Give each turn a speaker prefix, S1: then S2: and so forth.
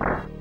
S1: you